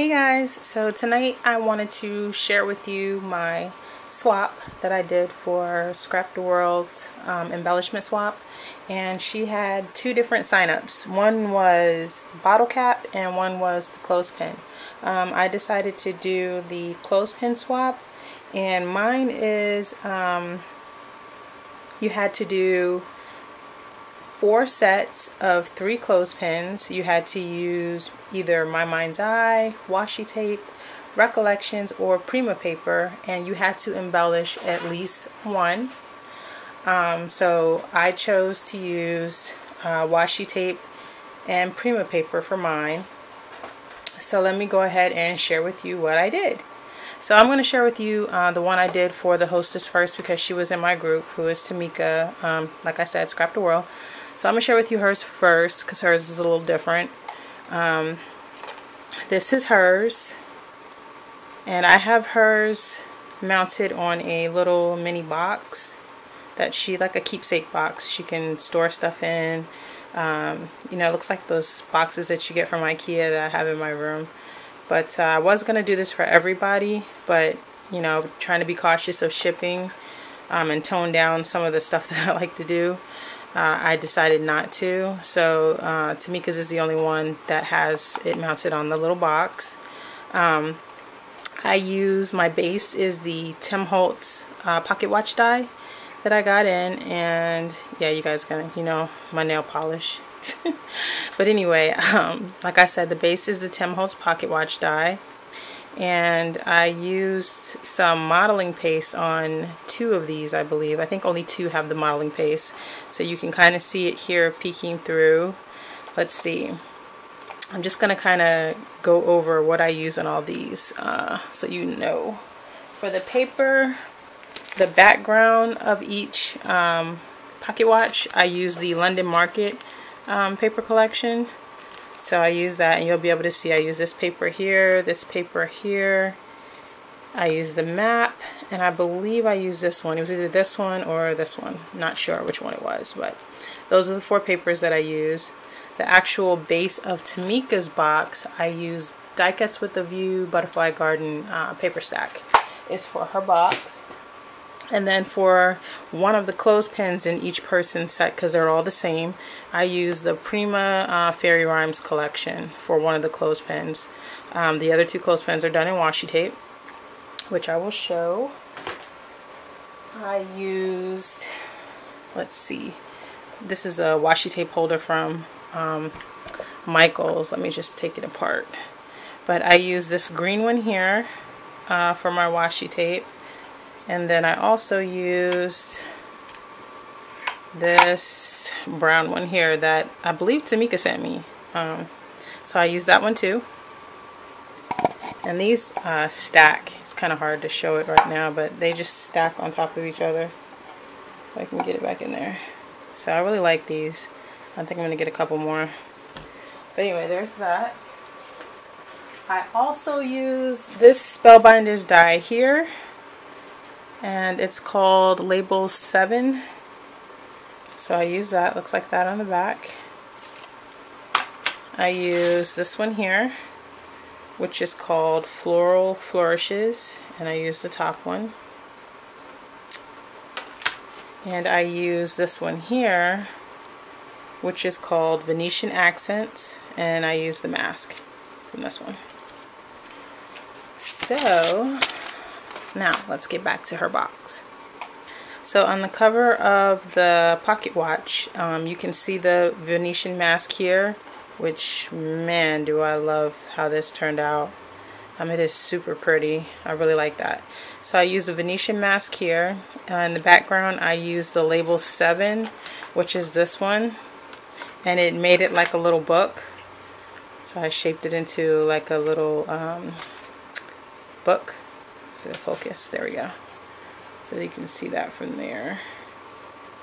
Hey guys, so tonight I wanted to share with you my swap that I did for ScrapDaWorld's um, embellishment swap and she had two different signups. One was bottle cap and one was the clothespin. Um, I decided to do the clothespin swap and mine is um, you had to do four sets of three clothespins. You had to use either My Mind's Eye, washi tape, recollections, or Prima paper, and you had to embellish at least one. Um, so I chose to use uh, washi tape and Prima paper for mine. So let me go ahead and share with you what I did. So I'm going to share with you uh, the one I did for the hostess first because she was in my group, who is Tamika, um, like I said, ScrapDaWorld. So I'm going to share with you hers first because hers is a little different. Um, this is hers. And I have hers mounted on a little mini box that she, like a keepsake box, she can store stuff in. Um, you know, it looks like those boxes that you get from Ikea that I have in my room. But uh, I was going to do this for everybody, but, you know, trying to be cautious of shipping um, and tone down some of the stuff that I like to do uh, I decided not to. So uh, Tamika's is the only one that has it mounted on the little box. Um, I use, my base is the Tim Holtz uh, pocket watch die that I got in. And yeah, you guys gonna, you know, my nail polish. but anyway, um, like I said, the base is the Tim Holtz pocket watch die and I used some modeling paste on two of these I believe. I think only two have the modeling paste. So you can kind of see it here peeking through. Let's see. I'm just gonna kind of go over what I use on all these uh, so you know. For the paper the background of each um, pocket watch I use the London Market um, paper collection so I use that and you'll be able to see I use this paper here, this paper here. I use the map and I believe I use this one. It was either this one or this one. Not sure which one it was, but those are the four papers that I use. The actual base of Tamika's box, I use Die Cuts with a View Butterfly Garden uh, paper stack. Is for her box. And then for one of the clothespins in each person's set, because they're all the same, I use the Prima uh, Fairy Rhymes collection for one of the clothespins. Um, the other two clothespins are done in washi tape, which I will show. I used, let's see, this is a washi tape holder from um, Michaels. Let me just take it apart. But I use this green one here uh, for my washi tape and then I also used this brown one here that I believe Tamika sent me. Um, so I used that one too. And these uh, stack. It's kind of hard to show it right now, but they just stack on top of each other. If I can get it back in there. So I really like these. I think I'm going to get a couple more. But anyway, there's that. I also use this Spellbinders die here and it's called Label 7 so I use that. Looks like that on the back. I use this one here which is called Floral Flourishes and I use the top one. And I use this one here which is called Venetian Accents and I use the mask from this one. So now, let's get back to her box. So on the cover of the pocket watch, um, you can see the Venetian mask here, which, man, do I love how this turned out. Um, it is super pretty. I really like that. So I used the Venetian mask here. Uh, in the background, I used the label 7, which is this one. And it made it like a little book. So I shaped it into like a little um, book the focus. There we go. So you can see that from there.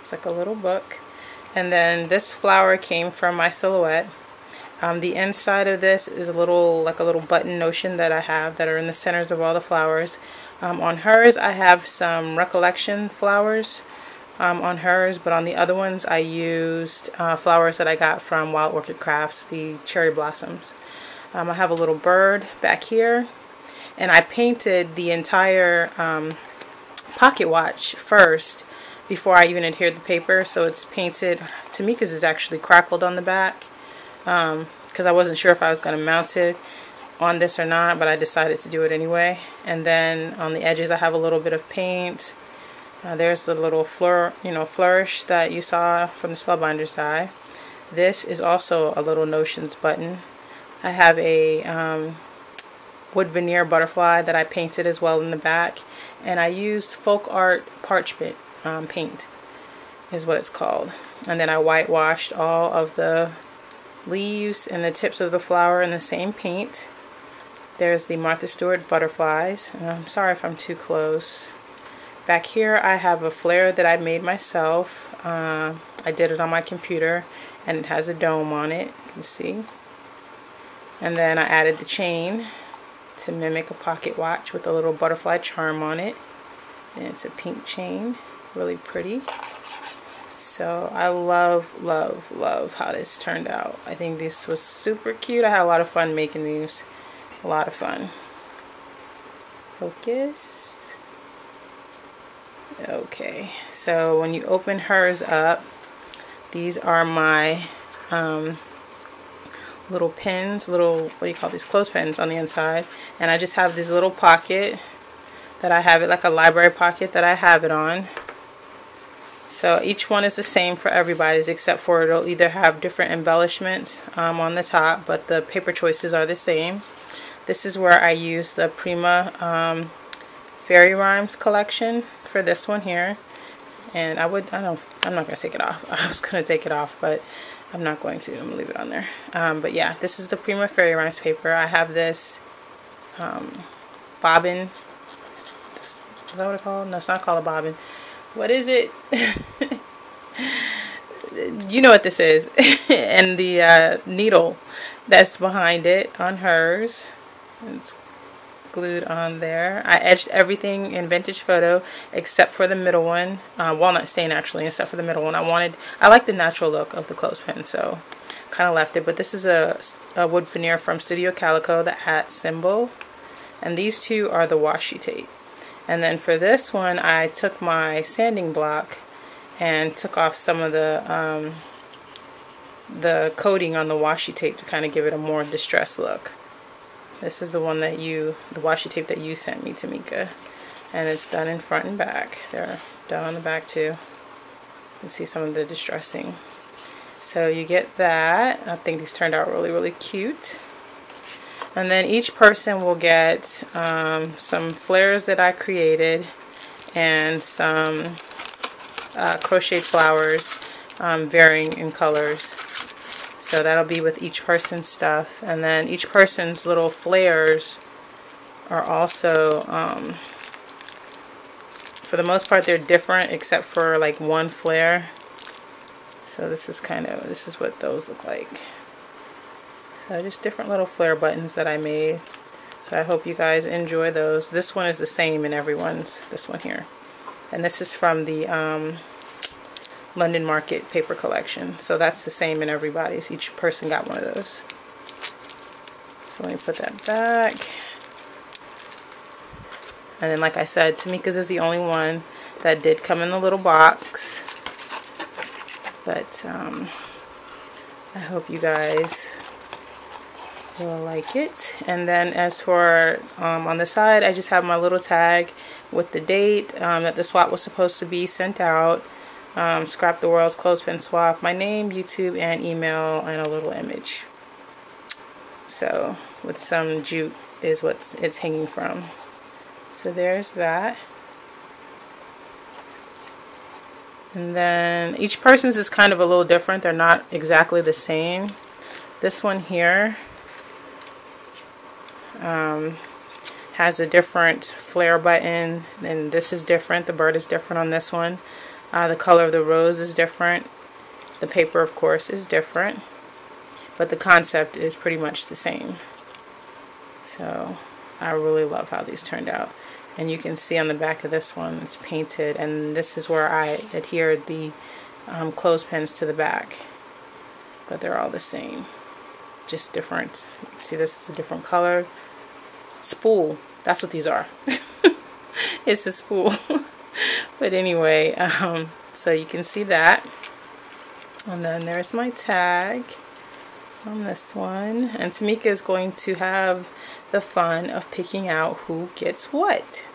It's like a little book. And then this flower came from my silhouette. Um, the inside of this is a little, like a little button notion that I have that are in the centers of all the flowers. Um, on hers, I have some recollection flowers um, on hers, but on the other ones, I used uh, flowers that I got from Wild Orchid Crafts, the cherry blossoms. Um, I have a little bird back here and I painted the entire um, pocket watch first before I even adhered the paper so it's painted Tamika's is actually crackled on the back because um, I wasn't sure if I was going to mount it on this or not but I decided to do it anyway and then on the edges I have a little bit of paint uh, there's the little fleur, you know, flourish that you saw from the Spellbinders die. This is also a little Notions button. I have a um, wood veneer butterfly that I painted as well in the back. And I used folk art parchment um, paint is what it's called. And then I whitewashed all of the leaves and the tips of the flower in the same paint. There's the Martha Stewart butterflies. And I'm sorry if I'm too close. Back here I have a flare that I made myself. Uh, I did it on my computer and it has a dome on it, you can see. And then I added the chain to mimic a pocket watch with a little butterfly charm on it. And it's a pink chain, really pretty. So I love, love, love how this turned out. I think this was super cute. I had a lot of fun making these. A lot of fun. Focus. Okay, so when you open hers up, these are my um, little pins, little, what do you call these, clothespins on the inside. And I just have this little pocket that I have it like a library pocket that I have it on. So each one is the same for everybody's except for it'll either have different embellishments um, on the top, but the paper choices are the same. This is where I use the Prima um, Fairy Rhymes collection for this one here. And I would, I don't, I'm not to take it off. I was to take it off, but I'm not going to. I'm to leave it on there. Um, but yeah, this is the Prima Fairy Rhymes paper. I have this um, bobbin. This, is that what it's called? No, it's not called a bobbin. What is it? you know what this is. and the uh, needle that's behind it on hers. It's glued on there. I edged everything in Vintage Photo except for the middle one. Uh, walnut stain actually, except for the middle one. I wanted, I like the natural look of the clothespin, so kind of left it. But this is a, a wood veneer from Studio Calico, the at symbol. And these two are the washi tape. And then for this one, I took my sanding block and took off some of the um, the coating on the washi tape to kind of give it a more distressed look. This is the one that you, the washi tape that you sent me, Tamika. And it's done in front and back. They're done on the back too. You can see some of the distressing. So you get that. I think these turned out really, really cute. And then each person will get um, some flares that I created and some uh, crochet flowers um, varying in colors. So that'll be with each person's stuff. And then each person's little flares are also, um, for the most part, they're different except for like one flare. So this is kind of, this is what those look like. So just different little flare buttons that I made. So I hope you guys enjoy those. This one is the same in everyone's, this one here. And this is from the um, London Market paper collection. So that's the same in everybody's. Each person got one of those. So let me put that back. And then like I said, Tamika's is the only one that did come in the little box. But um, I hope you guys will like it. And then as for um, on the side, I just have my little tag with the date um, that the swap was supposed to be sent out um, ScrapDaWorld's Clothespin Swap, my name, YouTube, and email, and a little image. So, with some jute is what it's hanging from. So there's that. And then each person's is kind of a little different. They're not exactly the same. This one here um, has a different flare button. And this is different. The bird is different on this one. Uh, the color of the rose is different. The paper, of course, is different. But the concept is pretty much the same. So I really love how these turned out. And you can see on the back of this one, it's painted. And this is where I adhered the um, clothespins to the back. But they're all the same. just different. See, this is a different color. Spool. That's what these are. it's a spool. but anyway, um, so you can see that. And then there's my tag on this one. And Tamika is going to have the fun of picking out who gets what.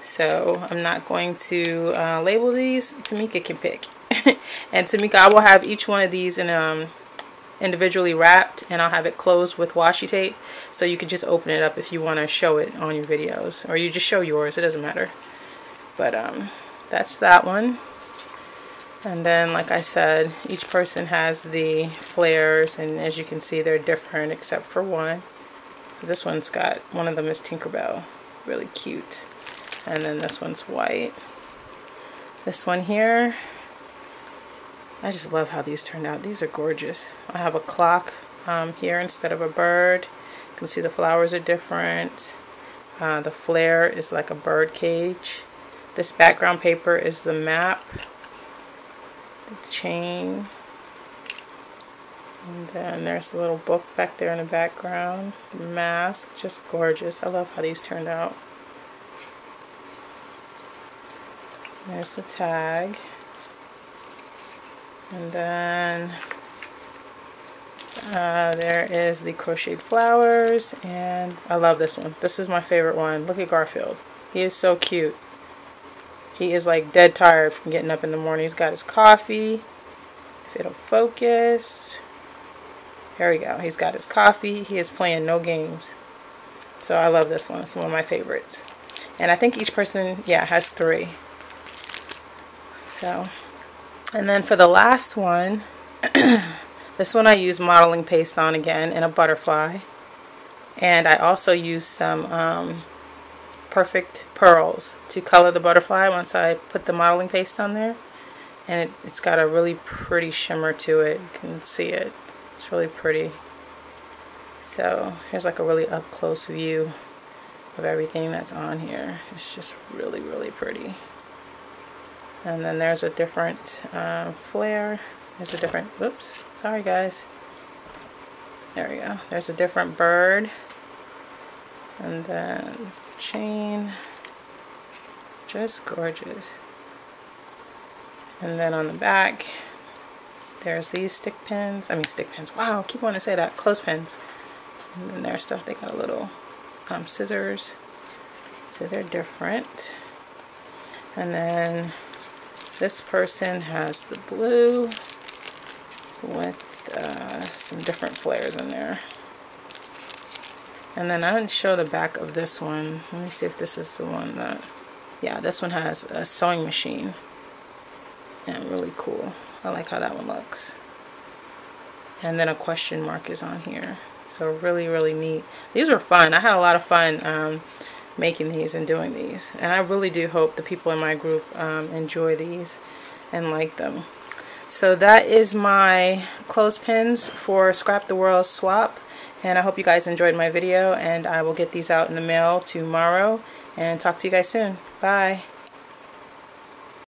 So I'm not going to uh, label these. Tamika can pick. and Tamika, I will have each one of these in um, individually wrapped and I'll have it closed with washi tape so you can just open it up if you want to show it on your videos or you just show yours it doesn't matter but um that's that one and then like I said each person has the flares and as you can see they're different except for one so this one's got one of them is Tinkerbell really cute and then this one's white this one here I just love how these turned out. These are gorgeous. I have a clock um, here instead of a bird. You can see the flowers are different. Uh, the flare is like a bird cage. This background paper is the map. The chain. And then there's a little book back there in the background. mask, just gorgeous. I love how these turned out. There's the tag. And then uh, there is the crocheted flowers and I love this one. This is my favorite one. Look at Garfield. He is so cute. He is like dead tired from getting up in the morning. He's got his coffee. If it'll focus. There we go. He's got his coffee. He is playing no games. So I love this one. It's one of my favorites. And I think each person, yeah, has three. So and then for the last one, this one I use modeling paste on again in a butterfly. And I also use some um, perfect pearls to color the butterfly once I put the modeling paste on there. And it, it's got a really pretty shimmer to it. You can see it. It's really pretty. So here's like a really up close view of everything that's on here. It's just really, really pretty and then there's a different uh, flare there's a different whoops sorry guys there we go there's a different bird and then chain just gorgeous. And then on the back there's these stick pins I mean stick pins. Wow keep wanting to say that clothespins. And then there's stuff they got a little um, scissors. So they're different. And then this person has the blue with uh, some different flares in there. And then I didn't show the back of this one. Let me see if this is the one that... Yeah, this one has a sewing machine. And really cool. I like how that one looks. And then a question mark is on here. So really, really neat. These were fun. I had a lot of fun um, making these and doing these. And I really do hope the people in my group um, enjoy these and like them. So that is my clothespins for ScrapDaWorld swap. And I hope you guys enjoyed my video and I will get these out in the mail tomorrow and talk to you guys soon. Bye.